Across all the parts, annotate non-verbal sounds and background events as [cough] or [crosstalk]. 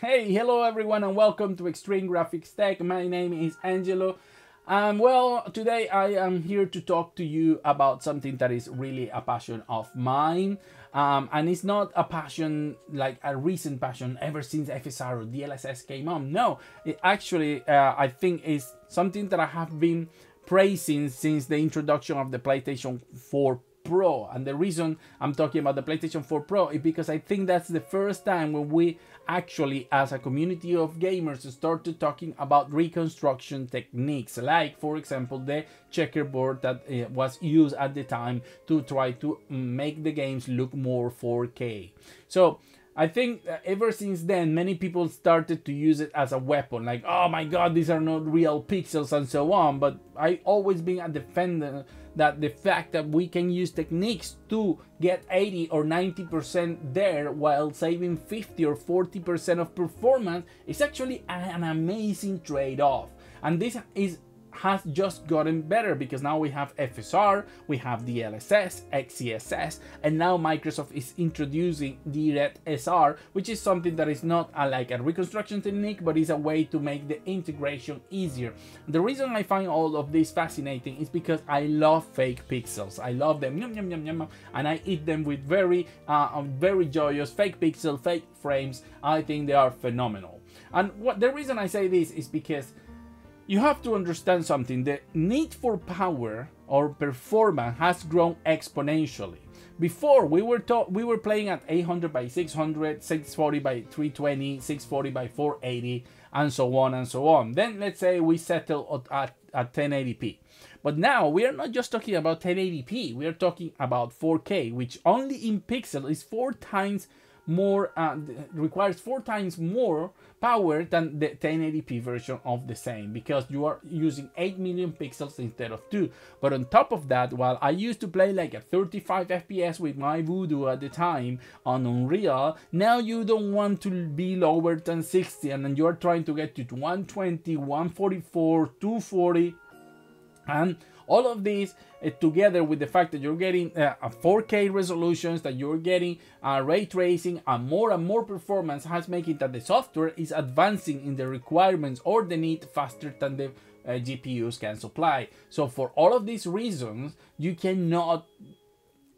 Hey, hello everyone and welcome to Extreme Graphics Tech. My name is Angelo. Um, well, today I am here to talk to you about something that is really a passion of mine. Um, and it's not a passion like a recent passion ever since FSR or DLSS came on. No, it actually, uh, I think is something that I have been praising since the introduction of the PlayStation 4 Pro. And the reason I'm talking about the PlayStation 4 Pro is because I think that's the first time when we actually, as a community of gamers, started talking about reconstruction techniques, like, for example, the checkerboard that uh, was used at the time to try to make the games look more 4K. So, I think ever since then, many people started to use it as a weapon, like, oh my god, these are not real pixels and so on. But I always been a defender that the fact that we can use techniques to get 80 or 90% there while saving 50 or 40% of performance is actually an amazing trade-off. And this is has just gotten better because now we have FSR, we have DLSS, XeSS, and now Microsoft is introducing DirectSR, which is something that is not a, like a reconstruction technique, but is a way to make the integration easier. The reason I find all of this fascinating is because I love fake pixels. I love them, yum, yum, yum, yum, and I eat them with very, uh, um, very joyous fake pixel, fake frames. I think they are phenomenal. And what the reason I say this is because you have to understand something. The need for power or performance has grown exponentially. Before we were we were playing at 800 by 600, 640 by 320, 640 by 480, and so on and so on. Then let's say we settle at, at 1080p. But now we are not just talking about 1080p, we are talking about 4K, which only in pixel is four times more uh, requires four times more power than the 1080p version of the same because you are using 8 million pixels instead of 2 but on top of that while I used to play like a 35 FPS with my Voodoo at the time on Unreal now you don't want to be lower than 60 and then you're trying to get to 120 144 240 and all of these uh, together with the fact that you're getting uh, 4K resolutions, that you're getting uh, ray tracing, and more and more performance has made it that the software is advancing in the requirements or the need faster than the uh, GPUs can supply. So for all of these reasons, you cannot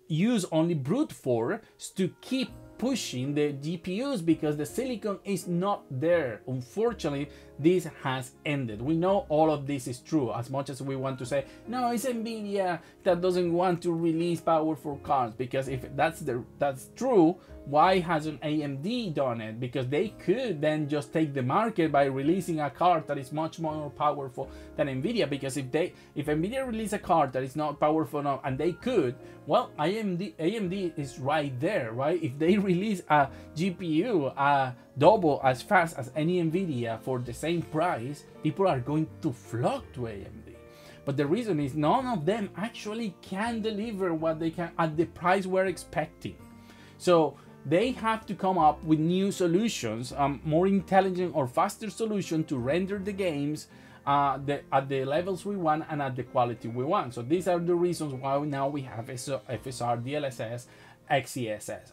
use only brute force to keep pushing the GPUs because the silicon is not there. Unfortunately, this has ended. We know all of this is true as much as we want to say, no, it's Nvidia that doesn't want to release power for cards because if that's the that's true, why hasn't AMD done it? Because they could then just take the market by releasing a card that is much more powerful than Nvidia. Because if they if Nvidia release a card that is not powerful enough and they could, well AMD AMD is right there, right? If they [laughs] release a GPU uh, double as fast as any Nvidia for the same price, people are going to flock to AMD. But the reason is none of them actually can deliver what they can at the price we're expecting. So they have to come up with new solutions, um, more intelligent or faster solution to render the games uh, the, at the levels we want and at the quality we want. So these are the reasons why now we have FSR, DLSS, XeSS.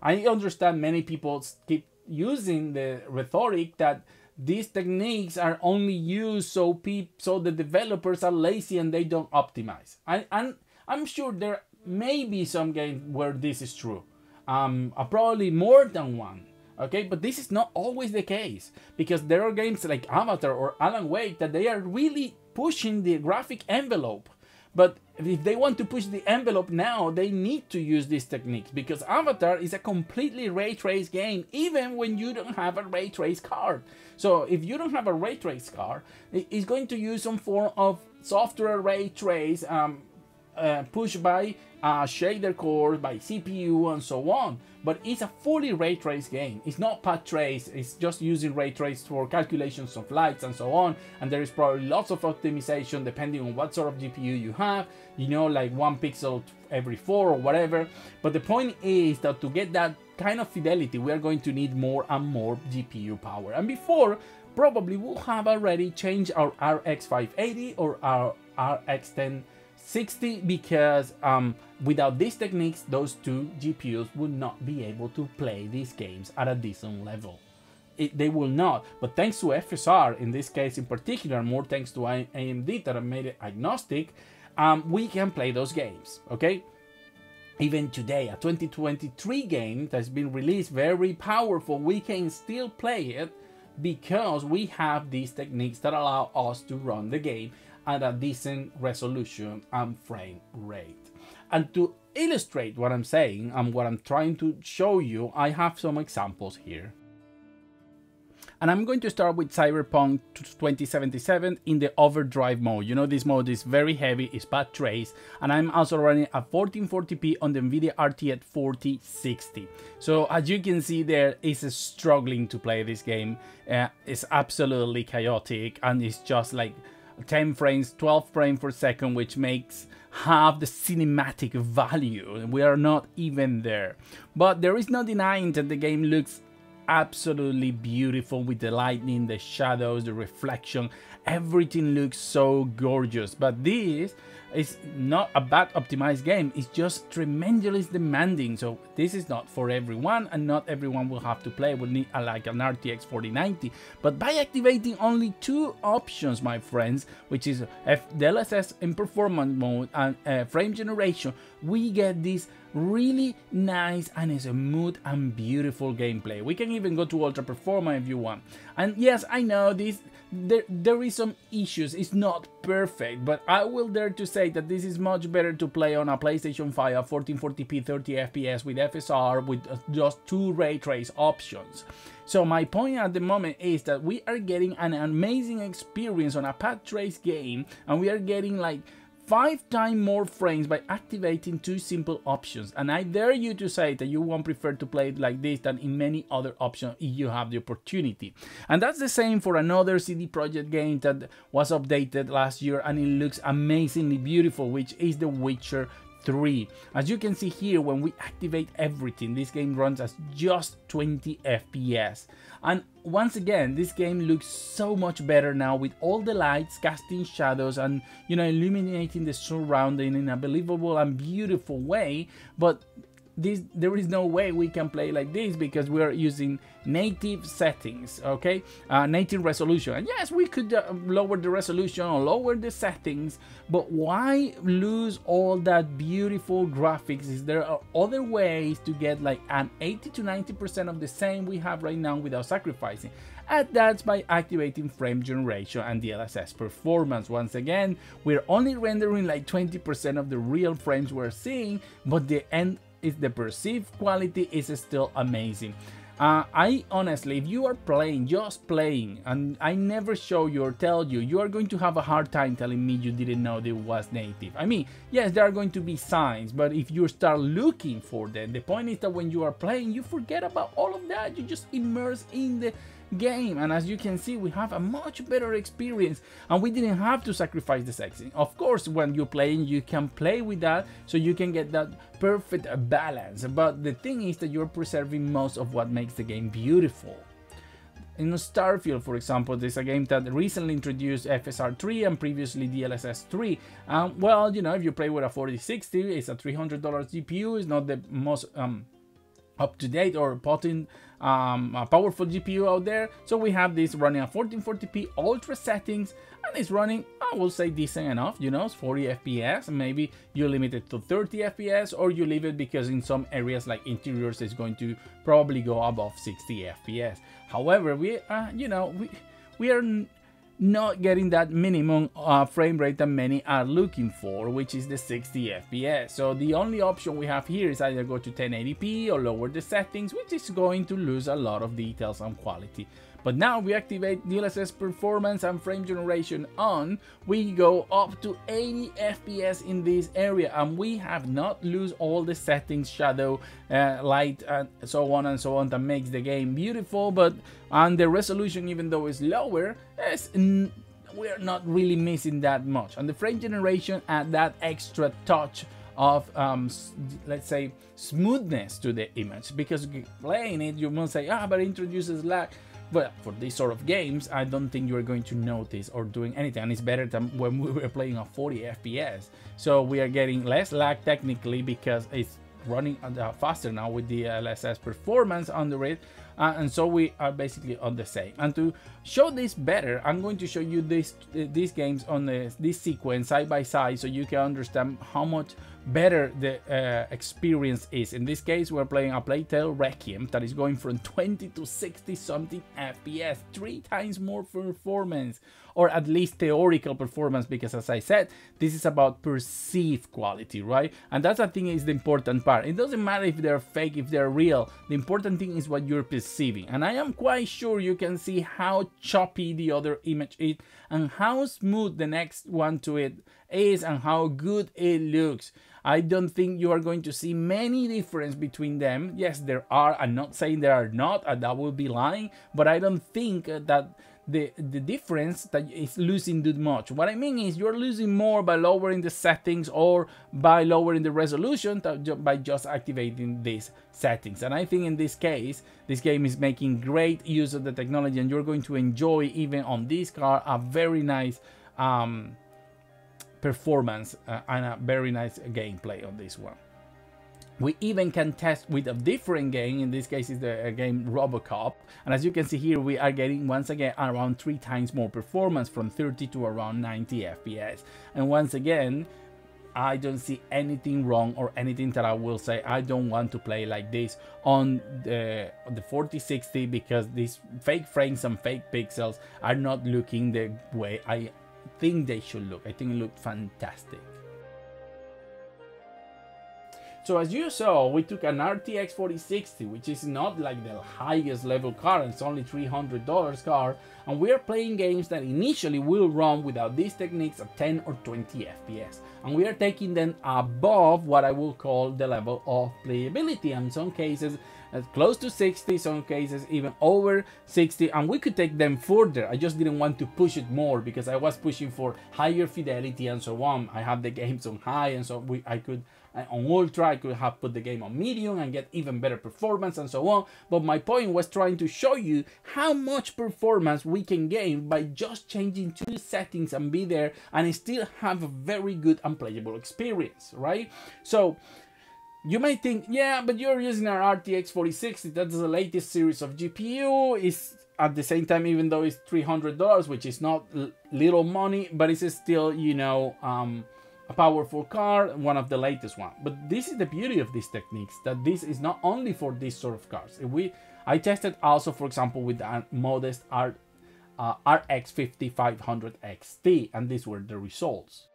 I understand many people keep using the rhetoric that these techniques are only used so so the developers are lazy and they don't optimize. I, and I'm sure there may be some games where this is true um, uh, probably more than one. Okay, but this is not always the case because there are games like Avatar or Alan Wake that they are really pushing the graphic envelope. But if they want to push the envelope now, they need to use these techniques because Avatar is a completely ray trace game, even when you don't have a ray trace card. So if you don't have a ray trace card, it's going to use some form of software ray trace um, uh, pushed by uh, shader cores, by CPU, and so on. But it's a fully ray trace game. It's not path trace, it's just using ray trace for calculations of lights and so on. And there is probably lots of optimization depending on what sort of GPU you have, you know, like one pixel every four or whatever. But the point is that to get that kind of fidelity, we are going to need more and more GPU power. And before, probably we'll have already changed our RX 580 or our RX 10 60 because um, without these techniques, those two GPUs would not be able to play these games at a decent level. it, they will not. But thanks to FSR, in this case in particular, more thanks to AMD that made it agnostic, um, we can play those games, okay? Even today, a 2023 game that's been released, very powerful, we can still play it because we have these techniques that allow us to run the game at a decent resolution and frame rate. And to illustrate what I'm saying and what I'm trying to show you, I have some examples here. And I'm going to start with Cyberpunk 2077 in the overdrive mode. You know, this mode is very heavy, it's path trace, and I'm also running at 1440p on the NVIDIA RTX 4060. So as you can see there, it's struggling to play this game. Uh, it's absolutely chaotic, and it's just like 10 frames, 12 frames per second, which makes half the cinematic value. We are not even there. But there is no denying that the game looks absolutely beautiful with the lightning, the shadows, the reflection. Everything looks so gorgeous. But this is not a bad optimized game, it's just tremendously demanding. So this is not for everyone and not everyone will have to play, will need a, like an RTX 4090. But by activating only two options, my friends, which is F DLSS in performance mode and uh, frame generation, we get this really nice and smooth and beautiful gameplay. We can even go to ultra performance if you want. And yes, I know this there, there is some issues, it's not perfect, but I will dare to say that this is much better to play on a PlayStation 5 at 1440p 30 FPS with FSR with uh, just two ray trace options. So my point at the moment is that we are getting an amazing experience on a path trace game and we are getting like 5 times more frames by activating two simple options and I dare you to say that you won't prefer to play it like this than in many other options if you have the opportunity. And that's the same for another CD Projekt game that was updated last year and it looks amazingly beautiful which is The Witcher 3. As you can see here, when we activate everything, this game runs at just 20 FPS. And once again, this game looks so much better now with all the lights casting shadows and, you know, illuminating the surrounding in a believable and beautiful way. But this there is no way we can play like this because we are using native settings okay? Uh, native resolution. And yes we could uh, lower the resolution or lower the settings but why lose all that beautiful graphics? Is there are other ways to get like an 80 to 90 percent of the same we have right now without sacrificing? And that's by activating frame generation and DLSS performance. Once again, we're only rendering like 20% of the real frames we're seeing, but the end is the perceived quality is still amazing. Uh, I honestly, if you are playing, just playing, and I never show you or tell you, you are going to have a hard time telling me you didn't know it was native. I mean, yes, there are going to be signs, but if you start looking for them, the point is that when you are playing, you forget about all of that. You just immerse in the game. And as you can see we have a much better experience. And we didn't have to sacrifice the sexing. Of course when you're playing you can play with that so you can get that perfect balance. But the thing is that you're preserving most of what makes the game beautiful. In Starfield, for example, there's a game that recently introduced FSR 3 and previously DLSS 3. Um, well, you know, if you play with a 4060, it's a $300 GPU, it's not the most um, up to date or potent um, a powerful GPU out there. So we have this running at 1440p ultra settings and it's running, I will say decent enough, you know, 40 FPS. Maybe you limit it to 30 FPS or you leave it because in some areas like interiors it's going to probably go above 60 FPS. However, we, uh, you know, we, we are not getting that minimum uh, frame rate that many are looking for, which is the 60 FPS. So the only option we have here is either go to 1080p or lower the settings, which is going to lose a lot of details and quality. But now we activate DLSS performance and frame generation on, we go up to 80 FPS in this area and we have not lose all the settings, shadow, uh, light and so on and so on that makes the game beautiful but and the resolution even though it's lower, is we're not really missing that much. And the frame generation add that extra touch of um, let's say smoothness to the image because playing it you must say ah but it introduces lag but for these sort of games, I don't think you're going to notice or doing anything. And it's better than when we were playing on 40 FPS. So we are getting less lag technically because it's running faster now with DLSS performance under it. uh, and so we are basically on the same. And to show this better, I'm going to show you this uh, these games on this sequence side by side so you can understand how much better the uh, experience is. In this case, we're playing a Plague Tale Requiem that is going from 20 to 60 something FPS, three times more performance, or at least theoretical performance, because as I said, this is about perceived quality, right? And that's I think is the important part. It doesn't matter if they're fake, if they're real. The important thing is what you're perceiving. And I am quite sure you can see how choppy the other image is and how smooth the next one to it is and how good it looks. I don't think you are going to see many difference between them. Yes, there are. I'm not saying there are not, and that would be lying, but I don't think that the the difference that is losing that much. What I mean is you're losing more by lowering the settings or by lowering the resolution by just activating these settings. And I think in this case, this game is making great use of the technology and you're going to enjoy even on this car a very nice um, performance uh, and a very nice gameplay on this one. We even can test with a different game, in this case is the uh, game Robocop, and as you can see here we are getting once again around 3 times more performance from 30 to around 90 FPS. And once again, I don't see anything wrong or anything that I will say I don't want to play like this on the, the 4060 because these fake frames and fake pixels are not looking the way I think they should look. I think it looked fantastic. So as you saw, we took an RTX 4060, which is not like the highest level car, it's only $300 car, and we are playing games that initially will run without these techniques at 10 or 20 FPS. And we are taking them above what I will call the level of playability, and in some cases close to 60, some cases even over 60, and we could take them further. I just didn't want to push it more because I was pushing for higher fidelity and so on. I have the games on high, and so we I could on ultra i could have put the game on medium and get even better performance and so on but my point was trying to show you how much performance we can gain by just changing two settings and be there and still have a very good and playable experience right so you may think, yeah, but you're using our RTX 4060, that's the latest series of GPU, is at the same time, even though it's $300, which is not little money, but it's still, you know, um, a powerful car, one of the latest one. But this is the beauty of these techniques, that this is not only for this sort of cars. If we, I tested also, for example, with a modest R, uh, RX 5500 XT, and these were the results.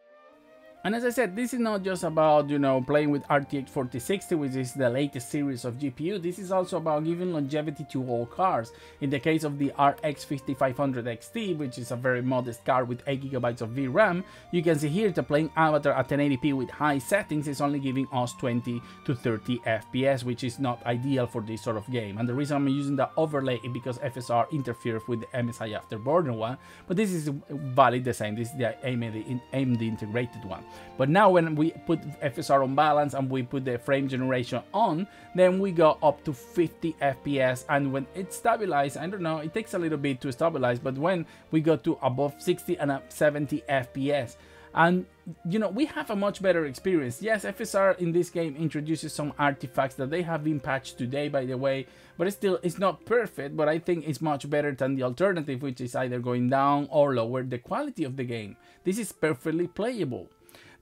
And as I said, this is not just about, you know, playing with RTX 4060, which is the latest series of GPU. This is also about giving longevity to all cars. In the case of the RX 5500 XT, which is a very modest car with 8GB of VRAM, you can see here that playing Avatar at 1080p with high settings is only giving us 20 to 30 FPS, which is not ideal for this sort of game. And the reason I'm using the overlay is because FSR interferes with the MSI Afterburner one, but this is valid the same. This is the AMD, AMD integrated one. But now when we put FSR on balance and we put the frame generation on, then we go up to 50 FPS and when it stabilizes, I don't know, it takes a little bit to stabilize, but when we go to above 60 and up 70 FPS, and you know we have a much better experience. Yes fsr in this game introduces some artifacts that they have been patched today by the way but it's still it's not perfect but i think it's much better than the alternative which is either going down or lower the quality of the game. This is perfectly playable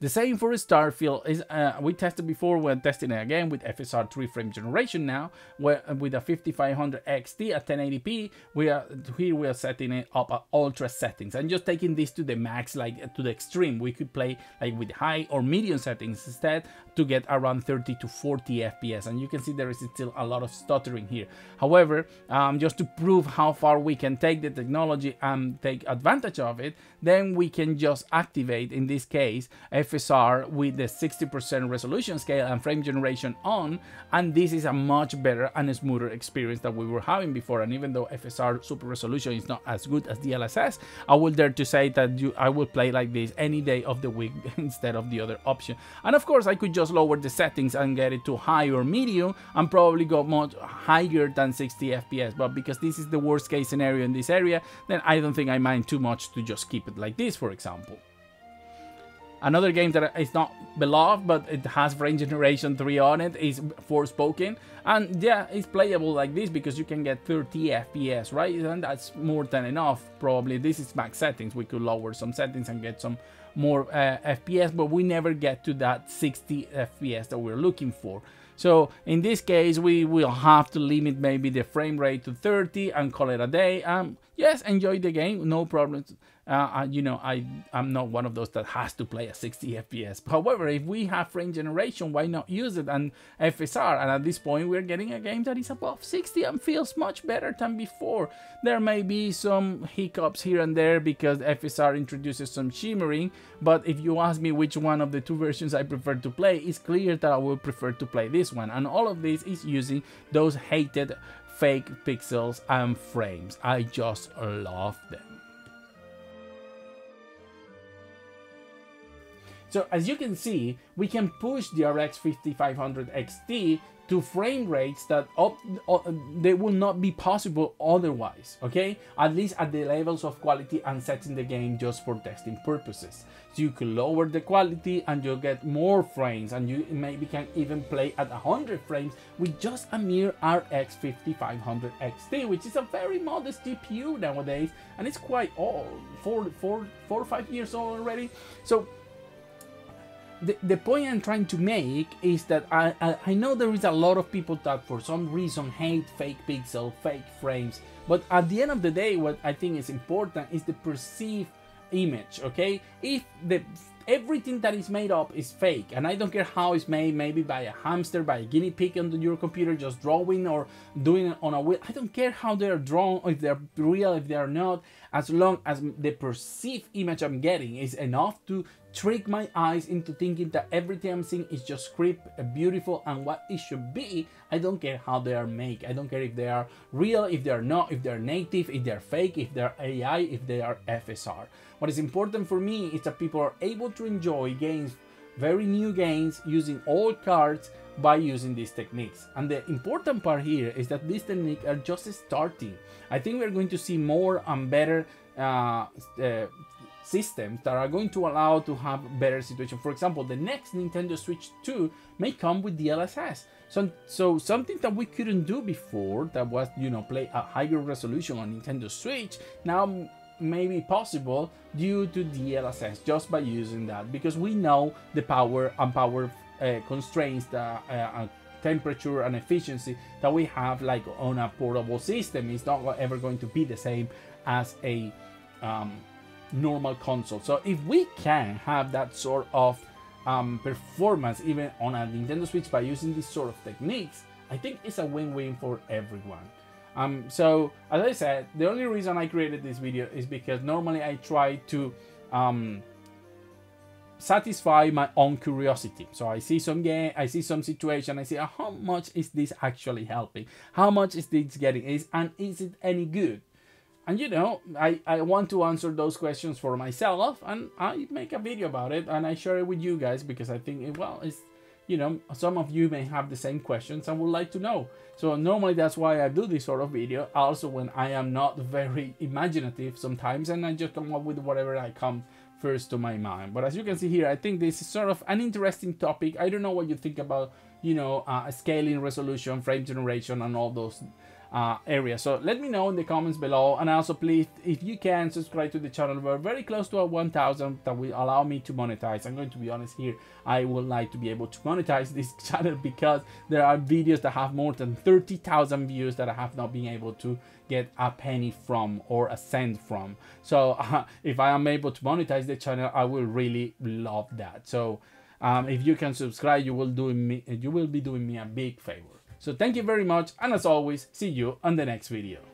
the same for Starfield. Is uh, we tested before. We're testing it again with FSR 3 frame generation now. Where uh, with a 5500 XT at 1080p, we are here we are setting it up at ultra settings and just taking this to the max, like to the extreme. We could play like with high or medium settings instead to get around 30 to 40 FPS. And you can see there is still a lot of stuttering here. However, um, just to prove how far we can take the technology and take advantage of it, then we can just activate, in this case, FSR with the 60% resolution scale and frame generation on, and this is a much better and smoother experience that we were having before. And even though FSR super resolution is not as good as DLSS, I will dare to say that you, I will play like this any day of the week [laughs] instead of the other option. And of course, I could just lower the settings and get it to high or medium and probably go much higher than 60 FPS. But because this is the worst case scenario in this area, then I don't think I mind too much to just keep it like this, for example. Another game that is not beloved, but it has Frame Generation 3 on it, is Forspoken. And yeah, it's playable like this because you can get 30 FPS, right? And that's more than enough, probably. This is max settings. We could lower some settings and get some more uh, FPS, but we never get to that 60 FPS that we're looking for. So in this case, we will have to limit maybe the frame rate to 30 and call it a day. Um, yes, enjoy the game, no problems uh, you know, I, I'm not one of those that has to play a 60 FPS. However, if we have frame generation, why not use it and FSR? And at this point, we're getting a game that is above 60 and feels much better than before. There may be some hiccups here and there because FSR introduces some shimmering, but if you ask me which one of the two versions I prefer to play, it's clear that I will prefer to play this one. And all of this is using those hated fake pixels and frames. I just love them. So as you can see, we can push the RX 5500 XT to frame rates that up, they will not be possible otherwise, okay? At least at the levels of quality and setting the game just for testing purposes. So you can lower the quality and you'll get more frames and you maybe can even play at 100 frames with just a mere RX 5500 XT, which is a very modest GPU nowadays and it's quite old, four, four, four or five years old already. So the, the point I'm trying to make is that I, I, I know there is a lot of people that for some reason hate fake pixel, fake frames, but at the end of the day, what I think is important is the perceived image, okay? If the everything that is made up is fake and i don't care how it's made maybe by a hamster by a guinea pig on your computer just drawing or doing it on a wheel i don't care how they're drawn if they're real if they're not as long as the perceived image i'm getting is enough to trick my eyes into thinking that everything i'm seeing is just crisp uh, beautiful and what it should be i don't care how they are made. I don't care if they are real if they are not if they're native if they're fake if they're ai if they are fsr what is important for me is that people are able to enjoy games, very new games, using old cards by using these techniques. And the important part here is that these techniques are just starting. I think we're going to see more and better uh, uh, systems that are going to allow to have better situation. For example, the next Nintendo Switch 2 may come with DLSS. So, so something that we couldn't do before, that was, you know, play a higher resolution on Nintendo Switch, now may be possible due to DLSS just by using that because we know the power and power constraints that uh, temperature and efficiency that we have like on a portable system. Is not ever going to be the same as a um, normal console. So if we can have that sort of um, performance even on a Nintendo Switch by using these sort of techniques I think it's a win-win for everyone. Um, so, as I said, the only reason I created this video is because normally I try to um, satisfy my own curiosity. So I see some game, I see some situation, I see oh, how much is this actually helping? How much is this getting? Is and is it any good? And you know, I, I want to answer those questions for myself and I make a video about it and I share it with you guys because I think, eh, well, it's you know, some of you may have the same questions and would like to know. So normally that's why I do this sort of video. Also when I am not very imaginative sometimes and I just come up with whatever I come first to my mind. But as you can see here, I think this is sort of an interesting topic. I don't know what you think about, you know, uh, scaling resolution, frame generation and all those uh, area. So let me know in the comments below. And also please, if you can, subscribe to the channel. We're very close to a 1000 that will allow me to monetize. I'm going to be honest here. I would like to be able to monetize [laughs] this channel because there are videos that have more than 30,000 views that I have not been able to get a penny from or a cent from. So uh, [laughs] if I am able to monetize the channel, I will really love that. So um, if you can subscribe, you will do me, you will be doing me a big favor. So thank you very much and as always, see you on the next video.